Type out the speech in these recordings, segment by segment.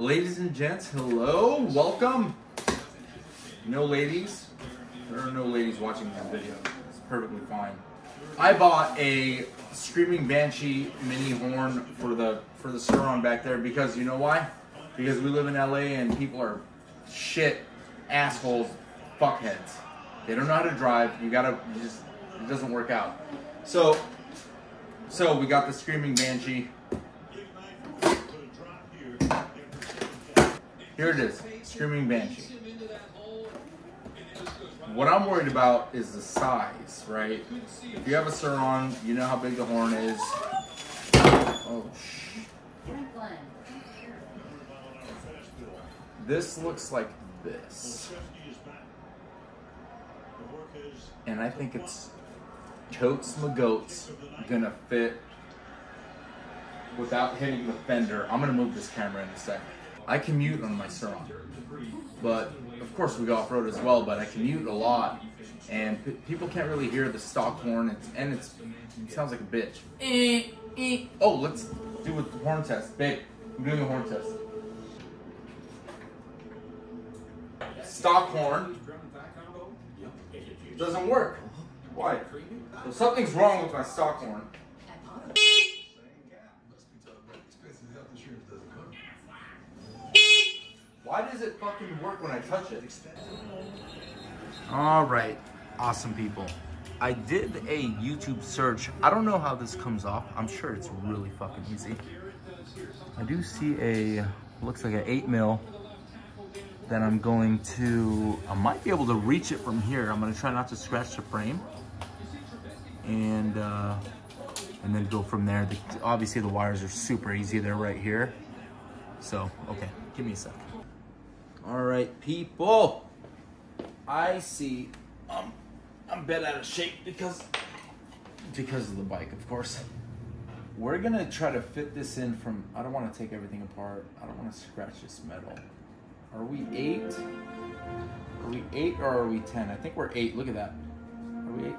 Ladies and gents, hello, welcome. No ladies, there are no ladies watching this video. It's perfectly fine. I bought a Screaming Banshee mini horn for the for the Sur Ron back there because you know why? Because we live in LA and people are shit assholes, fuckheads. They don't know how to drive. You gotta you just it doesn't work out. So so we got the Screaming Banshee. Here it is, Screaming Banshee. What I'm worried about is the size, right? If you have a Sur Ron, you know how big the horn is. Oh, sh- This looks like this. And I think it's totes my goats gonna fit without hitting the fender. I'm gonna move this camera in a sec. I commute on my Sur Ron, but of course we go off road as well. But I commute a lot, and p- people can't really hear the stock horn, it's, and it's it sounds like a bitch. Eh, eh. Oh, let's do a horn test, babe. I'm doing a horn test. Stock horn doesn't work. Why? So something's wrong with my stock horn. Why does it fucking work when I touch it? All right, awesome people. I did a YouTube search. I don't know how this comes off. I'm sure it's really fucking easy. I do see a, looks like an eight mil that I'm going to, I might be able to reach it from here. I'm gonna try not to scratch the frame and uh, and then go from there. The, obviously the wires are super easy. They're right here. So, okay, give me a sec. All right, people. I see. Um, I'm bent out of shape because because of the bike, of course. We're gonna try to fit this in from. I don't want to take everything apart. I don't want to scratch this metal. Are we eight? Are we eight or are we ten? I think we're eight. Look at that. Are we eight?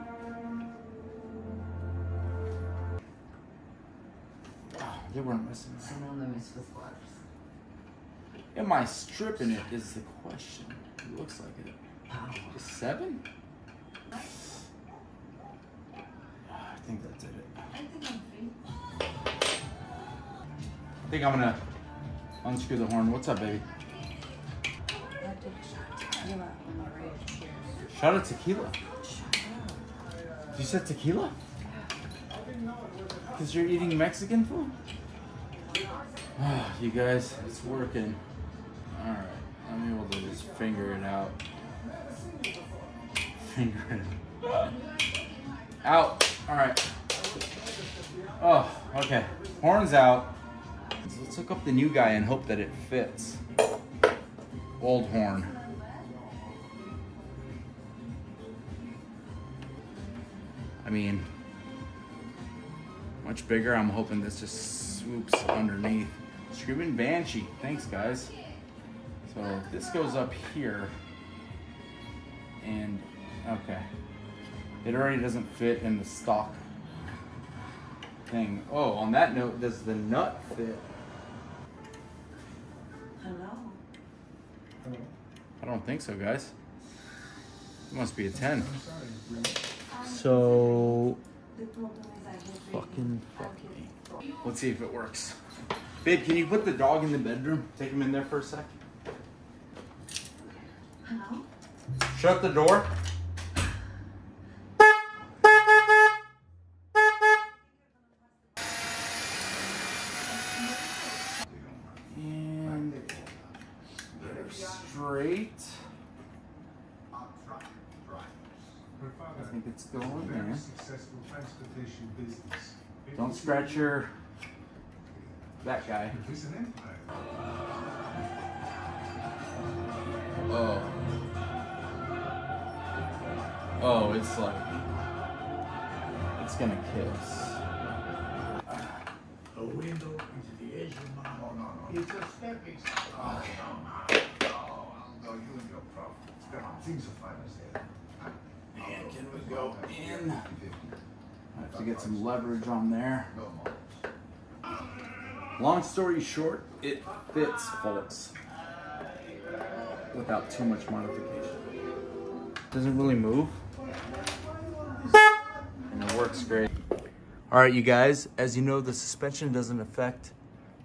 Oh, they weren't missing. that. Some limits with gloves. Am I stripping it? Is the question. It looks like it. Wow. Seven? I think that did it. I think I'm. I think I'm gonna unscrew the horn. What's up, baby? I took a shot. You are on my right. Cheers. Shot of tequila. You said tequila? Because you're eating Mexican food? Ah, you guys, it's working. Alright, I'm able to just finger it out. Finger it out. out! Alright. Oh, okay. Horn's out. Let's hook up the new guy and hope that it fits. Old horn. I mean, much bigger. I'm hoping this just swoops underneath. Screaming Banshee. Thanks, guys. So this goes up here. And, okay. It already doesn't fit in the stock thing. Oh, on that note, does the nut fit? Hello. Hello? I don't think so, guys. It must be a 10. Um, so, The problem is I get ready. fucking fuck me. Let's see if it works. Babe, can you put the dog in the bedroom? Take him in there for a sec. Hello. Shut the door. And get straight. I think it's going Very there. successful transportation business. Don't scratch your that guy. It's an empire. Oh. Oh, it's like it's gonna kiss. a window into the Asian market. No, no, no. It's a stepping stone. Oh, no, no. No, no, you and your problems. Come on, things are fine as they are. And can we go in? I have to get some leverage on there. Long story short, it fits, folks, without too much modification. Doesn't really move, and it works great. All right, you guys, as you know, the suspension doesn't affect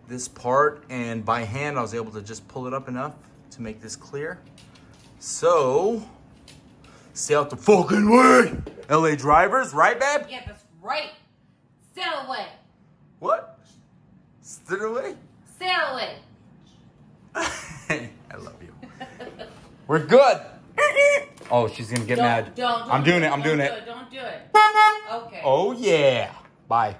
this part, and by hand, I was able to just pull it up enough to make this clear. So, stay out the fucking way, LA drivers, right, babe? Yeah, that's right. Sail away. What? Stay away? Sail away. I love you. We're good. Oh, she's gonna get Don't, mad. don't, don't I'm doing do it. I'm Don't doing do it. Don't do it. Okay. Oh yeah. Bye.